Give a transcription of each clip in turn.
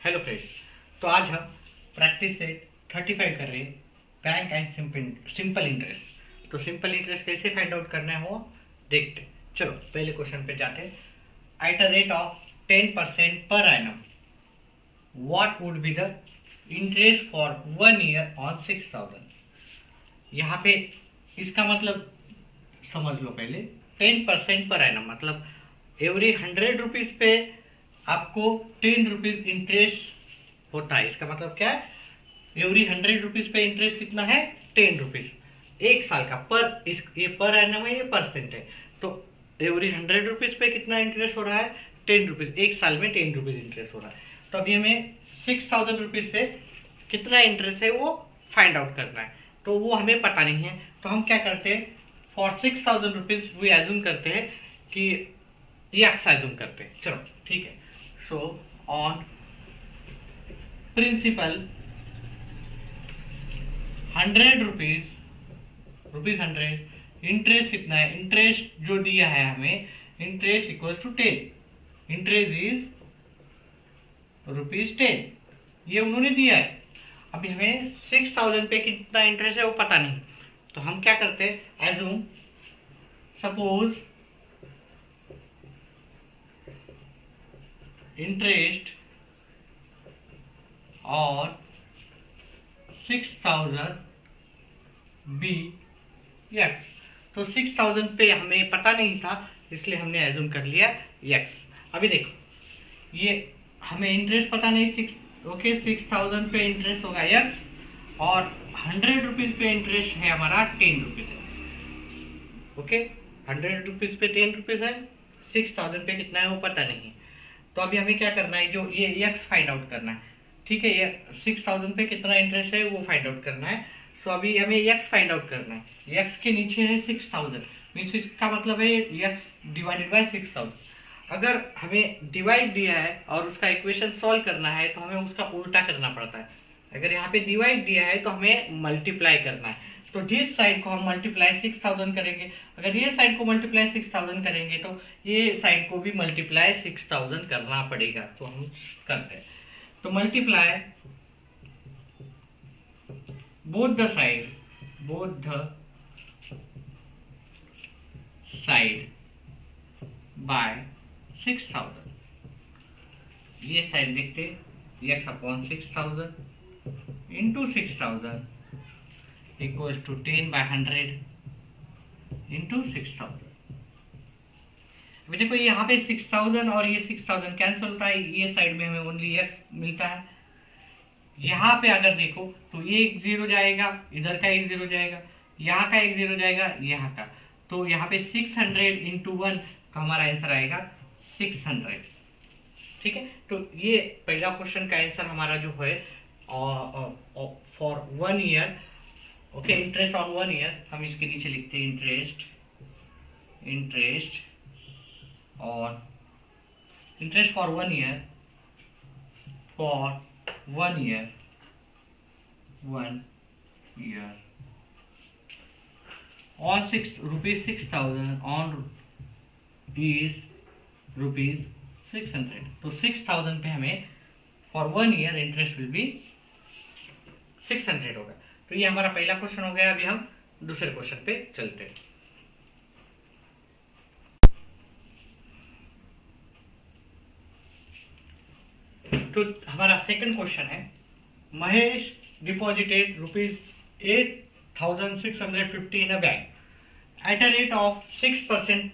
Hello friends तो आज हम प्रैक्टिस से 35 कर रहे हैं. बैंक एंड सिंपल इंटरेस्ट तो सिंपल इंटरेस्ट कैसे फाइंड आउट करना है वो देखते चलो, पहले क्वेश्चन पे जाते हैं. At a rate of 10 percent per annum what would be the interest for one year on six thousand यहाँ पे इसका मतलब समझ लो पहले. टेन परसेंट पर एनम मतलब एवरी हंड्रेड रुपीज़ पे आपको टेन रुपीज़ इंटरेस्ट होता है। इसका मतलब क्या है? एवरी हंड्रेड रुपीज़ पे इंटरेस्ट कितना है? टेन रुपीज़ एक साल का पर इस, ये पर एनम है, ये परसेंट है। तो एवरी हंड्रेड रुपीज़ पे कितना इंटरेस्ट हो रहा है? टेन रुपीज़ एक साल में टेन रुपीज़ इंटरेस्ट हो रहा है। तो अभी हमें सिक्स थाउज़ेंड रुपीज़ पे कितना इंटरेस्ट है वो फाइंड आउट करना है। तो वो हमें पता नहीं है। तो हम क्या करते हैं? For six thousand rupees we assume करते हैं कि ये एज्यूम करते हैं। चलो, ठीक है। So on principal hundred rupees rupees hundred interest कितना है? इंटरेस्ट जो दिया है हमें interest equal to ten interest is rupees ten ये उन्होंने दिया है। अभी हमें सिक्स थाउज़ेंड पे कितना इंटरेस्ट है वो पता नहीं। तो हम क्या करते हैं? एजूम सपोज़ इंटरेस्ट और सिक्स थाउज़ेंड बी एक्स तो सिक्स थाउज़ेंड पे हमें पता नहीं था, इसलिए हमने एज्यूम कर लिया एक्स अभी देखो, ये हमें इंटरेस्ट पता नहीं सिक्स ओके सिक्स थाउज़ेंड पे इंटरेस्ट होगा एक्स और हंड्रेड रुपीज़ पे इंटरेस्ट है हमारा टेन रुपीज़ है। ओके हंड्रेड रुपीज़ पे टेन रुपीज़ है सिक्स थाउज़ेंड पे कितना है वो पता नहीं तो अभी हमें क्या करना है? जो ये एक्स फाइंड आउट करना है। ठीक है, ये सिक्स थाउज़ेंड पे कितना इंटरेस्ट है, वो फाइंड आउट करना है। सो अभी हमें एक्स फाइंड आउट करना है। एक्स के नीचे है सिक्स थाउज़ेंड मीन्स इसका मतलब है x divided by six thousand अगर हमें डिवाइड दिया है और उसका इक्वेशन सॉल्व करना है तो हमें उसका उल्टा करना पड़ता है। अगर यहाँ पे डिवाइड दिया है तो हमें मल्टीप्लाई करना है। तो जिस साइड को हम मल्टीप्लाई सिक्स थाउज़ेंड करेंगे, अगर ये साइड को मल्टीप्लाई सिक्स थाउज़ेंड करेंगे तो ये साइड को भी मल्टीप्लाई सिक्स थाउज़ेंड करना पड़ेगा। तो हम करते हैं। तो multiply both the side both the side by six thousand ये साइड देखते x upon six thousand into six thousand equals to 10 by 100 into 6000 अभी देखो यहाँ पे 6000 और ये 6000 कैंसिल होता है, ये साइड में हमें ओनली x मिलता है। यहाँ पे अगर देखो तो ये एक ज़ीरो जाएगा, इधर का एक ज़ीरो जाएगा, यहाँ का एक ज़ीरो जाएगा, यहाँ का। तो यहाँ पे 600 हंड्रेड इंटू वन का हमारा आंसर आएगा 600 ठीक है? तो ये पहला क्वेश्चन का आंसर हमारा जो है for one year okay interest on one year हम इसके नीचे लिखते हैं इंटरेस्ट इंटरेस्ट और interest for one year for one year one year on six rupees six thousand on is rupees six hundred तो सिक्स थाउज़ेंड पे हमें for one year interest will be six hundred होगा तो ये हमारा पहला question हो गया, अभी हम दूसरे क्वेश्चन पे चलते हैं। तो हमारा सेकंड क्वेश्चन है, Mahesh deposited rupees eight thousand six hundred fifty in a bank at a rate of six percent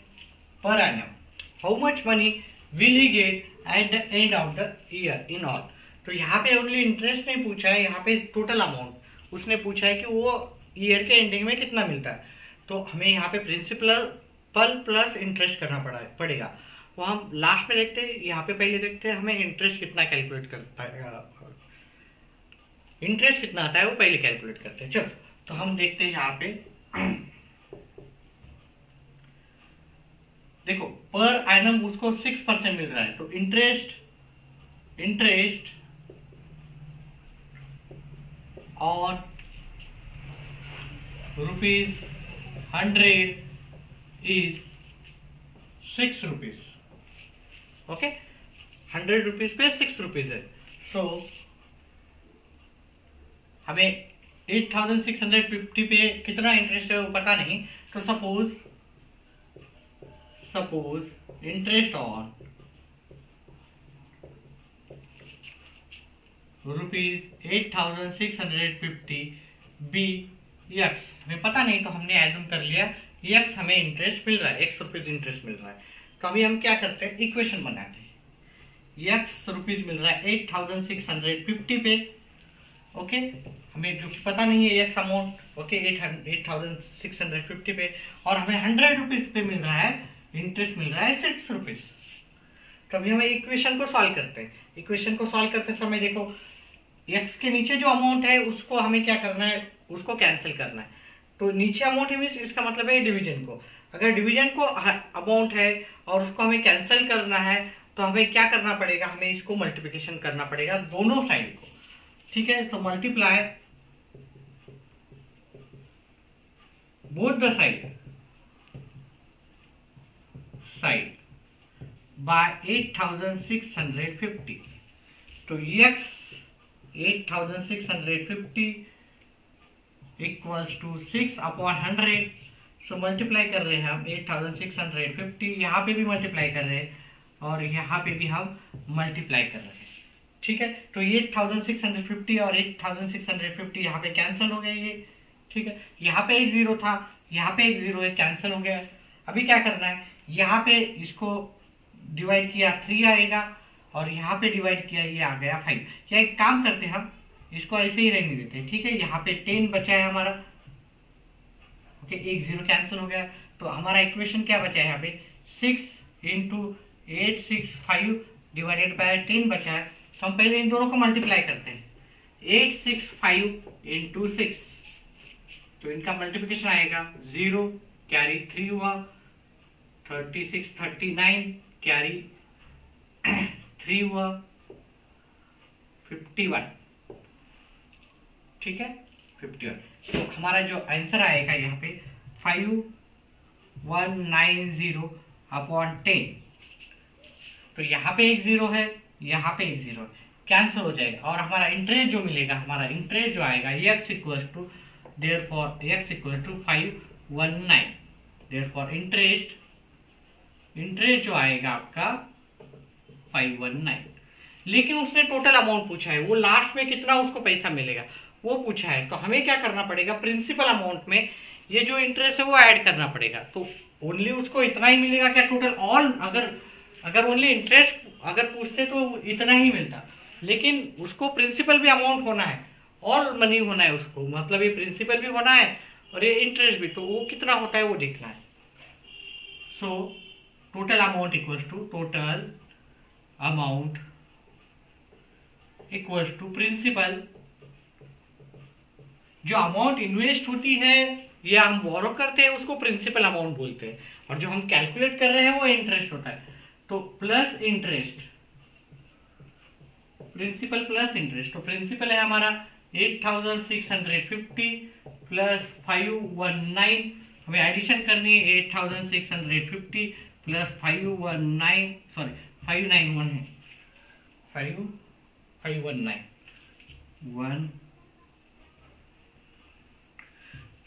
per annum how much money will he get at the end of the year in all तो यहाँ पे only interest नहीं पूछा है, यहाँ पे total amount उसने पूछा है कि वो ईयर के एंडिंग में कितना मिलता है। तो हमें यहाँ पे प्रिंसिपल पल प्लस इंटरेस्ट करना पड़ा, पड़ेगा। वो हम लास्ट में देखते हैं, यहाँ पे पहले देखते हैं, हमें इंटरेस्ट कितना कैलकुलेट करता है इंटरेस्ट कितना आता है वो पहले कैलकुलेट करते हैं। चलो तो हम देखते हैं यहाँ पे। देखो पर एनम उसको सिक्स परसेंट मिल रहा है तो interest interest on rupees 100 is 6 rupees. Okay? 100 rupees पे 6 rupees है. सो so, हमें 8650 पे कितना इंटरेस्ट है वो पता नहीं. तो suppose suppose interest on rupees eight thousand six hundred fifty be x हमें पता नहीं तो हमने एडम कर लिया। एक्स हमें इंटरेस्ट मिल रहा है एक्स रुपीज़ इंटरेस्ट मिल रहा है। तो अभी हम क्या करते हैं? इक्वेशन बनाते हैं। एक्स रुपीज़ मिल रहा है eight thousand six hundred fifty पे। ओके हमें जो कि पता नहीं है x amount okay eight eight thousand six hundred fifty पे। और हमें हंड्रेड रुपीज़ पे मिल रहा है इंटरेस्ट मिल रहा है सिक्स रुपीज़ तो अभी हमें इक्वेशन को सॉल्व करते हैं। इक्वेशन को सॉल्व करते समय देखो एक्स के नीचे जो अमाउंट है, उसको हमें क्या करना है? उसको कैंसिल करना है। तो नीचे अमाउंट है इसका मतलब है डिवीज़न को। अगर डिवीज़न को अमाउंट है और उसको हमें कैंसिल करना है तो हमें क्या करना पड़ेगा? हमें इसको मल्टीप्लिकेशन करना पड़ेगा दोनों साइड को। ठीक है? तो multiply both the side side by 8650 तो x 8650 equals to six upon hundred so multiply कर रहे हैं हम 8650 यहाँ पे भी मल्टीप्लाई कर रहे हैं और यहाँ पे भी हम मल्टीप्लाई कर रहे हैं। ठीक है? तो 8650 और 8650 यहाँ पे कैंसिल हो गए ये। ठीक है? यहाँ पे एक ज़ीरो था, यहाँ पे एक ज़ीरो कैंसिल हो गया। अभी क्या करना है? यहाँ पे इसको डिवाइड किया थ्री आएगा। और यहाँ पे डिवाइड किया, ये आ गया फाइव या एक काम करते हैं हम? इसको ऐसे ही रहने देते हैं, ठीक है? यहाँ पे टेन बचा है हमारा। ओके एक ज़ीरो कैंसिल हो गया। तो हमारा इक्वेशन क्या बचा है यहाँ पे? Six into eight six five divided by ten बचा है। तो हम पहले इन दोनों को मल्टीप्लाई करते हैं। Eight six five into six तो इनका मल्टीप्लिकेशन आएगा। ज़ीरो कैरी थ्री हुआ। Thirty six thirty nine carry three हुआ फिफ्टी वन ठीक है? फिफ्टी वन तो हमारा जो आंसर आएगा यहाँ पे five one nine zero upon ten तो यहाँ पे एक ज़ीरो है, यहाँ पे एक ज़ीरो कैंसिल हो जाएगा और हमारा इंटरेस्ट जो मिलेगा, हमारा इंटरेस्ट जो आएगा x equal to therefore x equal to five one nine 519 for interest interest जो आएगा आपका 519 लेकिन उसने टोटल अमाउंट पूछा है। वो लास्ट में कितना उसको पैसा मिलेगा? वो पूछा है। तो हमें क्या करना पड़ेगा? प्रिंसिपल अमाउंट में ये जो इंटरेस्ट है वो ऐड करना पड़ेगा। तो ओनली उसको इतना ही मिलेगा क्या टोटल ऑल अगर अगर ओनली इंटरेस्ट अगर पूछते तो इतना ही मिलता। लेकिन उसको प्रिंसिपल भी अमाउंट होना है। ऑल मनी होना है उसको। मतलब ये प्रिंसिपल भी होना है और ये इंटरेस्ट भी। तो वो कितना होता है वो देखना है। So total amount equals to total amount equals to principal जो अमाउंट इन्वेस्ट होती है, या हम बोरो करते हैं, उसको प्रिंसिपल अमाउंट बोलते हैं। और जो हम कैलकुलेट कर रहे हैं, वो इंटरेस्ट होता है। तो plus interest principal plus interest तो प्रिंसिपल है हमारा 8650 प्लस 519 हमें एडिशन करनी है 8650 प्लस 519 सॉरी 591 है। 5 519 one nine. One.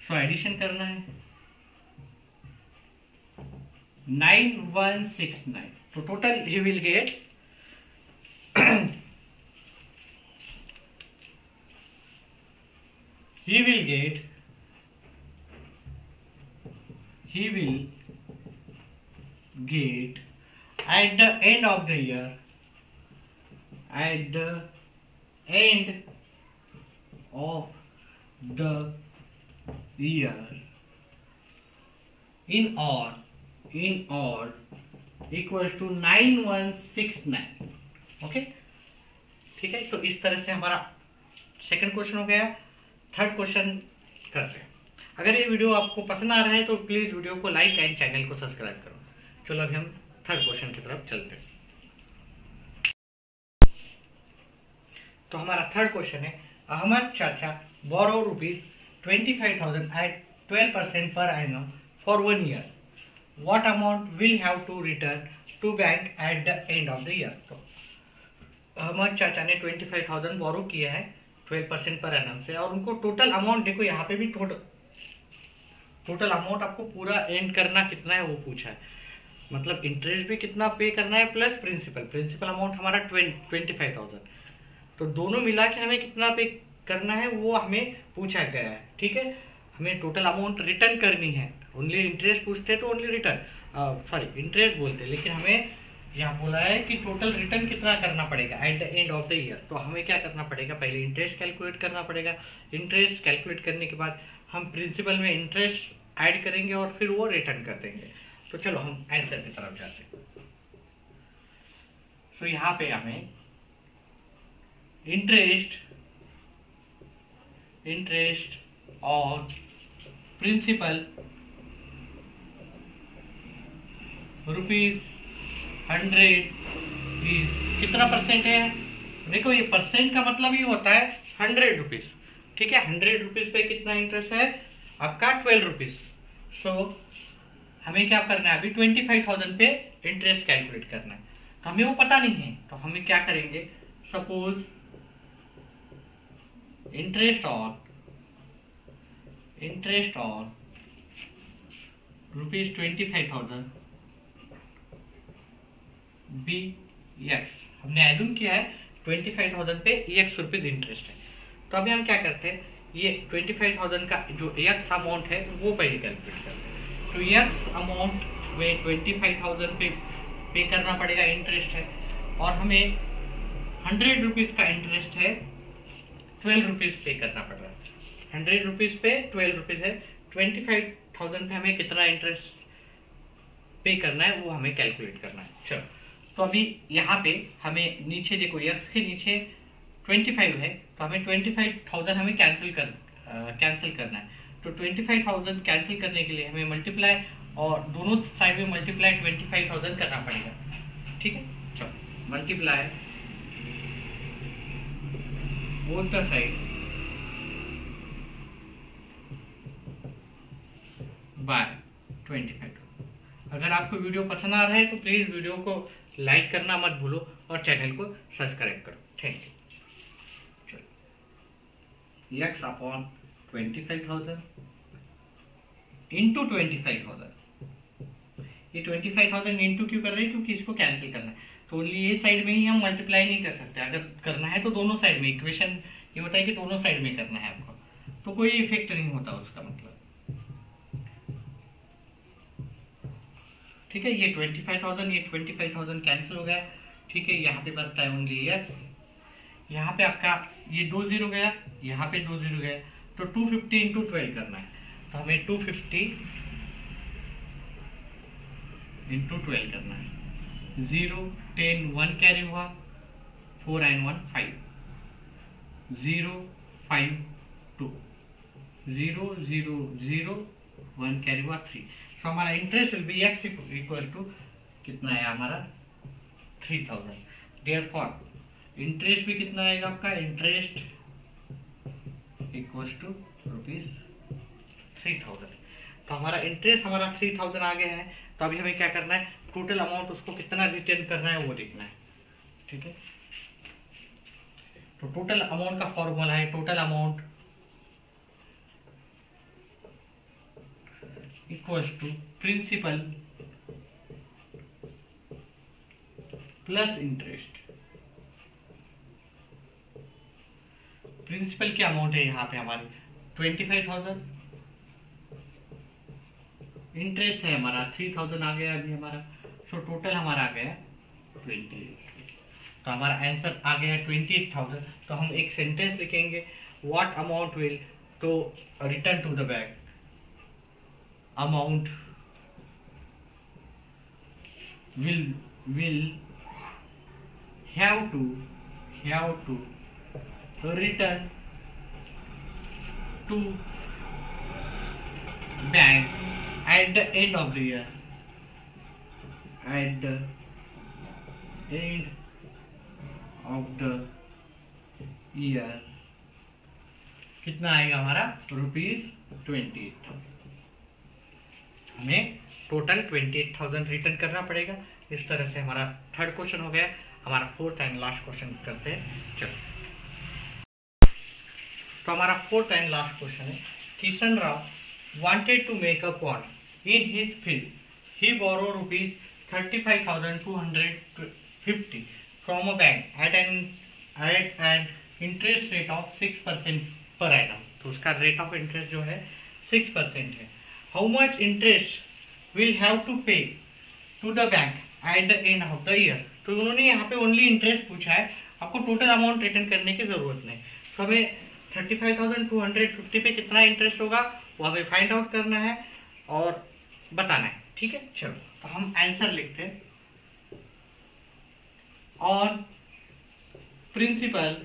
So addition करना है। 9169 तो total you will get he will get he will get at the end of the year. At the end of the year. In all in all equals to 9169 okay ठीक है? तो इस तरह से हमारा सेकंड क्वेश्चन हो गया। Third question करते हैं। अगर ये वीडियो आपको पसंद आ रहा है तो प्लीज़ वीडियो को लाइक एंड चैनल को सब्सक्राइब करो। चलो अभी हम थर्ड क्वेश्चन की तरफ़ चलते हैं। तो हमारा थर्ड क्वेश्चन है, अहमद चाचा borrow rupees twenty five thousand at twelve percent per annum for one year what amount will have to return to bank at the end of the year? तो हमारे चाचा ने ट्वेंटी फाइव थाउज़ेंड बोरो किया है twelve percent per annum से और उनको total amount देखो, यहाँ पे भी टोटल टोटल अमाउंट आपको पूरा एंड करना कितना है वो पूछा है। मतलब इंटरेस्ट भी कितना पे करना है प्लस प्रिंसिपल प्रिंसिपल अमाउंट हमारा ट्वेंटी फाइव थाउज़ेंड तो दोनों मिला के हमें कितना पे करना है वो हमें पूछा गया है, ठीक है? हमें टोटल अमाउंट रिटर्न करनी है. ओनली इंटरेस्ट पूछते तो ओनली रिटर्न सॉरी इंटरेस्ट बोलते लेकिन हमें यहाँ बोला है कि टोटल रिटर्न कितना करना पड़ेगा at the end of the year तो हमें क्या करना पड़ेगा? पहले इंटरेस्ट कैलकुलेट करना पड़ेगा. इंटरेस्ट कैलकुलेट करने के बाद हम प्रिंसिपल में इंटरेस्ट ऐड करेंगे और फिर वो रिटर्न कर देंगे. तो चलो हम आंसर की तरफ़ जाते हैं। तो यहाँ पे हमें इंटरेस्ट इंटरेस्ट और प्रिंसिपल रुपीज़ हंड्रेड इज़ कितना परसेंट है? देखो, ये परसेंट का मतलब ये होता है हंड्रेड रुपीज़ ठीक है? हंड्रेड रुपीज़ पे कितना इंटरेस्ट है? आपका ट्वेल्व रुपीज़ सो हमें क्या करना है? अभी ट्वेंटी फाइव थाउज़ेंड पे इंटरेस्ट कैलकुलेट करना है। तो हमें वो पता नहीं है तो हमें क्या करेंगे? Suppose interest on interest on rupees twenty five thousand be x हमने एज्यूम किया है ट्वेंटी फाइव थाउज़ेंड पे एक्स रुपीज़ इंटरेस्ट है। तो अभी हम क्या करते हैं? ये ट्वेंटी फाइव थाउज़ेंड का जो एक्स अमाउंट है, वो पहले कैलकुलेट करते हैं। तो एक्स अमाउंट में ट्वेंटी फाइव थाउज़ेंड पे पे करना पड़ेगा इंटरेस्ट है। और हमें हंड्रेड रुपीज़ का इंटरेस्ट है ट्वेल्व रुपीज़ पे करना पड़ रहा है। हंड्रेड रुपीज़ पे ट्वेल्व रुपीज़ है ट्वेंटी फाइव थाउज़ेंड पे हमें कितना इंटरेस्ट पे करना है वो हमें कैलकुलेट करना है। चलो तो अभी यहाँ पे हमें नीचे देखो यक्स के नीचे 25 है तो हमें 25,000 हमें कैंसिल कर कैंसिल करना है। तो 25,000 कैंसिल करने के लिए हमें मल्टीप्लाई और दोनों साइड में मल्टीप्लाई 25,000 करना पड़ेगा। ठीक है? चलो multiply both the side by 25 अगर आपको वीडियो पसंद आ रहा है तो प्लीज़ वीडियो को लाइक करना मत भूलो और चैनल को सब्सक्राइब करो। थैंक यू चलो। X upon twenty five thousand into क्यों कर रहे हैं? क्योंकि इसको कैंसिल करना है। तो ओनली ये साइड में ही हम मल्टीप्लाई नहीं कर सकते। अगर करना है तो दोनों साइड में इक्वेशन ये है कि दोनों साइड में करना है आपको। तो कोई इफ़ेक्ट नहीं होता उसका मतलब। ठीक है, ये ट्वेंटी फाइव थाउज़ेंड ये ट्वेंटी फाइव थाउज़ेंड कैंसिल हो गया। ठीक है, यहाँ पे बचता है ओनली एक्स यहाँ पे आपका ये दो ज़ीरो गया, यहाँ पे दो ज़ीरो गया। तो टू फिफ्टी इंटू ट्वेल्व करना है। तो हमें टू फिफ्टी इंटू ट्वेल्व करना है। ज़ीरो टेन वन कैरी हुआ। Four and one five zero five two zero zero zero one carry हुआ थ्री सो हमारा interest will be x equal to कितना है हमारा? Three thousand dare for interest भी कितना आएगा आपका? Interest equal to rupees three thousand तो हमारा इंटरेस्ट हमारा थ्री थाउज़ेंड आ गया है तो अभी हमें क्या करना है? टोटल अमाउंट उसको कितना रिटर्न करना है वो देखना है। ठीक है? तो टोटल अमाउंट का फॉर्मूला है total amount equals to principal plus interest principal क्या अमाउंट है यहाँ पे हमारी? ट्वेंटी फाइव थाउज़ेंड इंटरेस्ट है हमारा थ्री थाउज़ेंड आ गया अभी हमारा। सो so, टोटल हमारा आ गया ट्वेंटी तो हमारा आंसर आ गया ट्वेंटी एट थाउज़ेंड तो हम एक सेंटेंस लिखेंगे what amount will to return to the bank amount will will have to have to return to bank at the end of the year. At the end of the year. कितना आएगा हमारा? Rupees twenty eight thousand हमें total twenty eight thousand return करना पड़ेगा। इस तरह से हमारा थर्ड क्वेश्चन हो गया। हमारा फोर्थ एंड लास्ट क्वेश्चन करते हैं। चलो। तो हमारा फोर्थ एंड लास्ट क्वेश्चन है Kishan Rao wanted to make a point in his field he borrow rupees thirty five thousand two hundred fifty from a bank at an at an interest rate of six percent per annum तो उसका rate of interest जो है six percent है. How much interest will have to pay to the bank at the end of the year तो उन्होंने यहाँ पे only interest पूछा है. आपको टोटल अमाउंट रिटर्न करने की ज़रूरत नहीं. तो हमें thirty five thousand two hundred fifty पे कितना इंटरेस्ट होगा, वो हमें फाइंड आउट करना है और बताना है, ठीक है? चलो तो हम आंसर लिखते हैं। On principal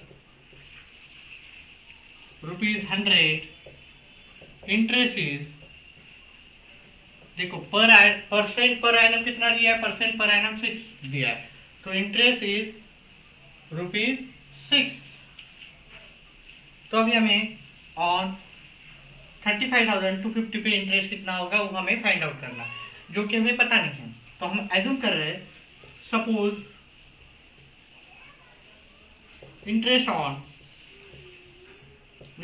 rupees hundred interest is देखो पर परसेंट पर एनम कितना दिया है? परसेंट पर एनम सिक्स दिया है। तो इंटरेस्ट इज़ रुपीज़ सिक्स तो अभी हमें on thirty five thousand two fifty पे इंटरेस्ट कितना होगा, वो हमें फाइंड आउट करना जो कि हमें पता नहीं है। तो हम एज्यूम कर रहे हैं suppose interest on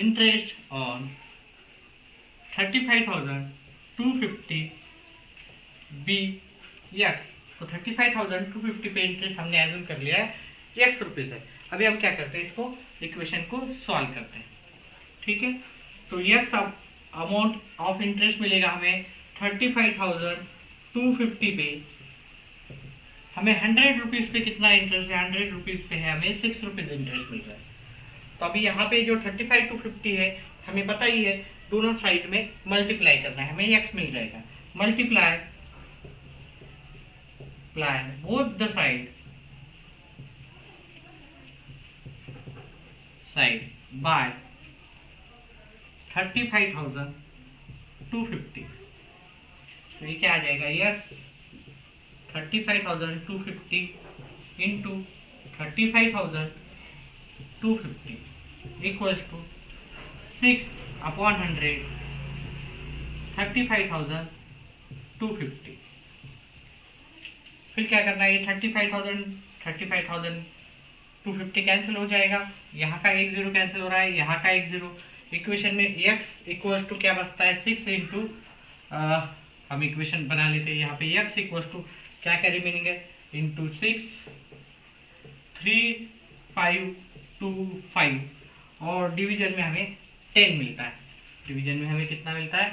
interest on thirty five thousand two fifty be x तो thirty five thousand two fifty पे इंटरेस्ट हमने एज्यूम कर लिया है एक्स रुपीज़ है। अभी हम क्या करते हैं इसको इक्वेशन को सॉल्व करते हैं। ठीक है? तो एक्स अमाउंट ऑफ़ इंटरेस्ट मिलेगा हमें thirty five thousand two fifty पे। हमें हंड्रेड रुपीज़ पे कितना इंटरेस्ट है? हंड्रेड रुपीज़ पे है हमें सिक्स रुपीज़ इंटरेस्ट मिल रहा है। तो अभी यहाँ पे जो थर्टी फाइव टू फिफ्टी है, हमें पता ही है, दोनों साइड में मल्टीप्लाई करना है। हमें एक्स मिल जाएगा। Multiply ply both the side side by thirty five thousand two fifty तो ये क्या आ जाएगा? Yes thirty five thousand two fifty into thirty five thousand two fifty equals to six upon hundred thirty five thousand two fifty फिर क्या करना है? Thirty five thousand thirty five thousand two fifty cancel हो जाएगा। यहाँ का एक zero cancel हो रहा है, यहाँ का एक ज़ीरो इक्वेशन में x इक्वल्स टू क्या बचता है? सिक्स इंटू हम इक्वेशन बना लेते हैं यहाँ पे। X इक्वल्स टू क्या क्या रिमेनिंग है? Into six three five two five और डिवीज़न में हमें टेन मिलता है। डिवीज़न में हमें कितना मिलता है?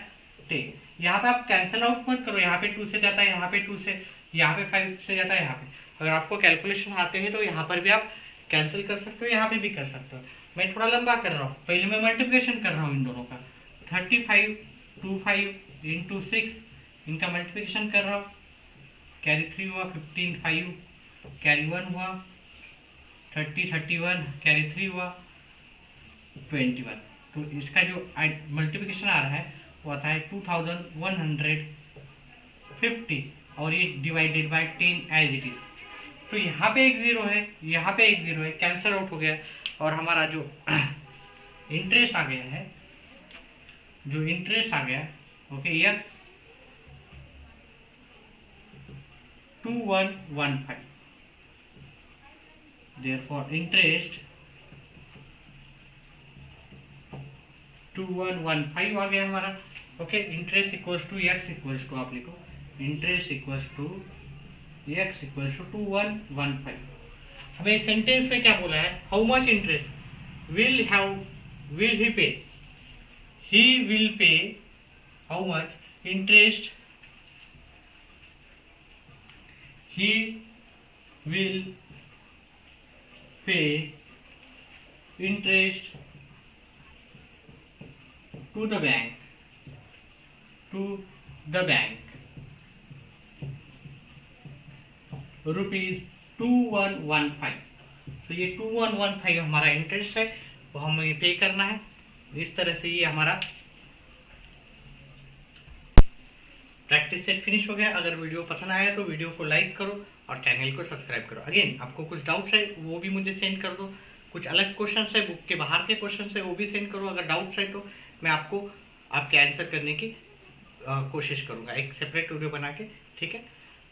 टेन यहाँ पे आप कैंसिल आउट मत करो। यहाँ पे टू से जाता है, यहाँ पे टू से, यहाँ पे फाइव से जाता है, यहाँ पे। अगर आपको कैलकुलेशन आते हैं तो यहाँ पर भी आप कैंसिल कर सकते हो यहाँ पे भी कर सकते हो। मैं थोड़ा लंबा कर रहा हूँ। पहले मैं मल्टीप्लिकेशन कर रहा हूँ इन दोनों का। Thirty five two five into six इनका मल्टीप्लिकेशन कर रहा हूँ। कैरी थ्री हुआ फिफ्टीन फाइव कैरी वन हुआ thirty thirty one carry three हुआ ट्वेंटी वन तो इसका जो मल्टीप्लिकेशन आ रहा है, वो आता है two thousand one hundred fifty और ये divided by ten as it is तो यहाँ पे एक ज़ीरो है, यहाँ पे एक ज़ीरो है कैंसर आउट हो गया और हमारा जो इंटरेस्ट आ गया है, जो इंटरेस्ट आ गया okay x two one one five therefore interest two one one five आ गया हमारा okay interest equals to x equals to आप लिखो interest equals to x equals to two one one five हमें सेंटेंस में क्या बोला है? How much interest will have will he pay he will pay how much interest he will pay interest to the bank to the bank rupees two one one five तो ये two one one five हमारा interest है, वो हमें पे करना है। इस तरह से ये हमारा प्रैक्टिस सेट फिनिश हो गया। अगर वीडियो पसंद आया तो वीडियो को लाइक करो और चैनल को सब्सक्राइब करो। अगेन आपको कुछ डाउट्स है, वो भी मुझे सेंड कर दो। कुछ अलग क्वेश्चन है बुक के बाहर के क्वेश्चन है, वो भी सेंड करो। अगर डाउट्स है तो मैं आपको, आपके आंसर करने की कोशिश करूँगा एक सेपरेट वीडियो बना के, ठीक है?